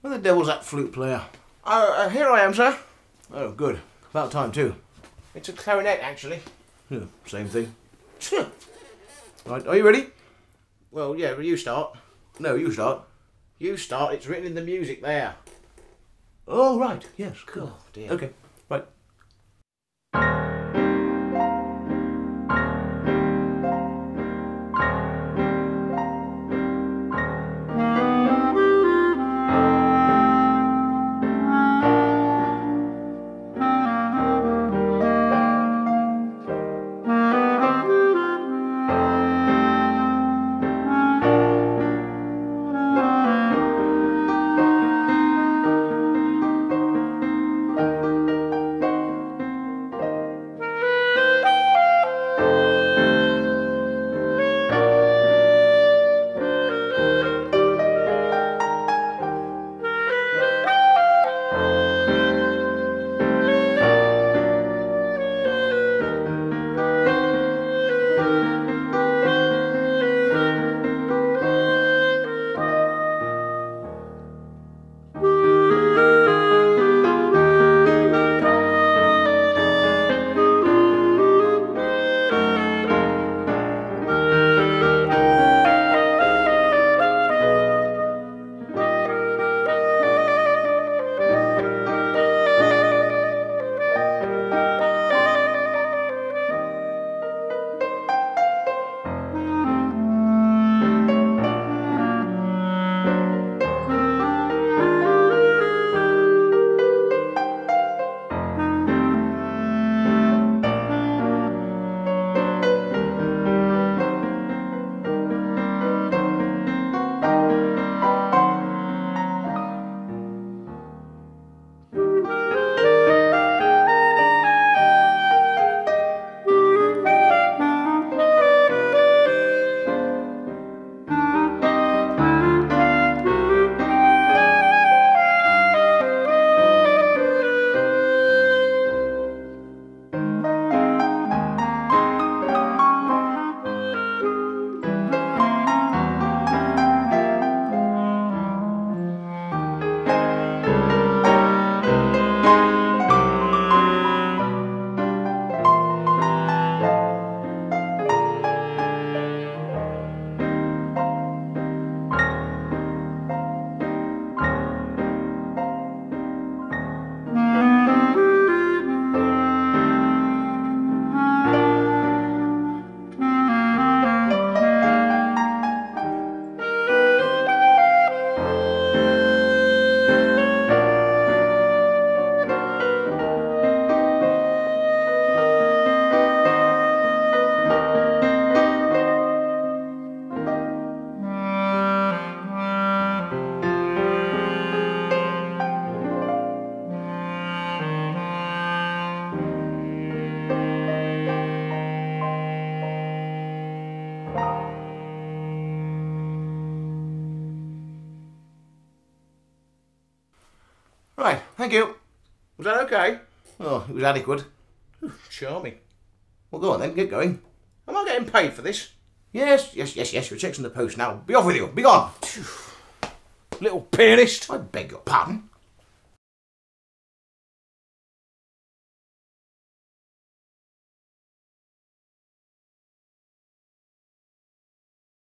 Where the devil's that flute player? Oh, uh, here I am, sir. Oh, good. About time, too. It's a clarinet, actually. Yeah, same thing. Right, are you ready? well, yeah, you start. No, you start. You start. It's written in the music there. Oh, right. Yes, cool. Oh, dear. Okay, right. Right, thank you. Was that okay? Oh, it was adequate. Charming. Well, go on then, get going. Am I getting paid for this? Yes, yes, yes, yes, your check's in the post now. Be off with you. Be gone. Little pianist. I beg your pardon.